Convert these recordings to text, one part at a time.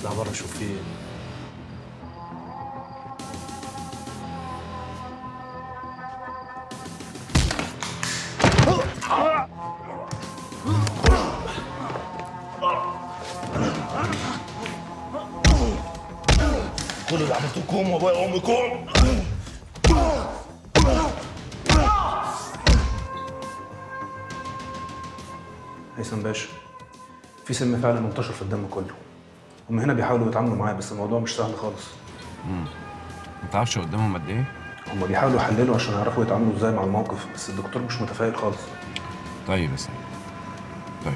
اطلع بره شوف في إيه. كل اللي عملتوكم وابويا وامكم هيثم باشا في سم فعلا منتشر في الدم كله. هم هنا بيحاولوا يتعاملوا معاه بس الموضوع مش سهل خالص. ما تعرفش قدامهم قد إيه؟ هم بيحاولوا يحللوا عشان يعرفوا يتعاملوا إزاي مع الموقف بس الدكتور مش متفائل خالص. طيب يا سيدي طيب.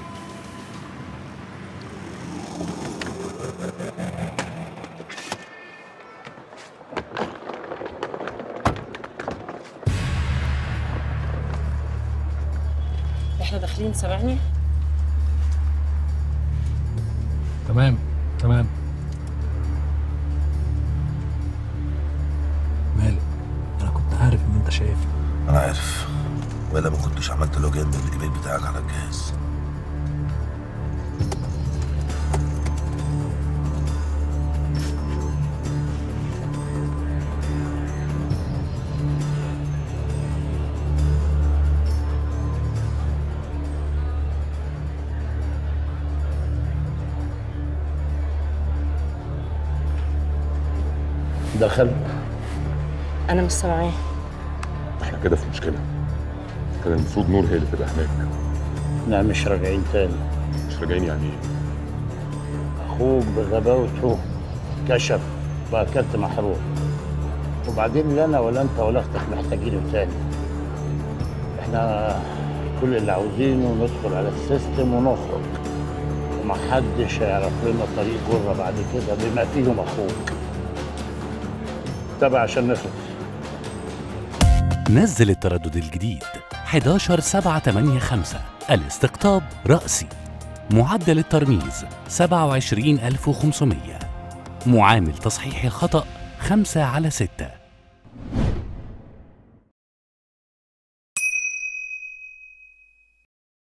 إحنا داخلين سامعني تمام. تمام. مالك أنا كنت عارف إن أنت شايفني. أنا عارف. ولا ما كنتش عملت لوجين بالإيميل بتاعك على الجهاز. دخل أنا مش سامعاه. إحنا كده في مشكلة. كان المفروض نور هي اللي تبقى هناك. لا مش راجعين تاني. مش راجعين يعني إيه؟ أخوك بغباوته كشف بقى كارت محروق. وبعدين لا أنا ولا أنت ولا أختك محتاجينه تاني. إحنا كل اللي عاوزينه ندخل على السيستم ونخرج. ومحدش هيعرف لنا طريق جره بعد كده بما فيهم أخوك. تابع عشان نخلص. نزل التردد الجديد 11 7 8 5 الاستقطاب رأسي. معدل الترميز 27500 معامل تصحيح الخطأ 5 على 6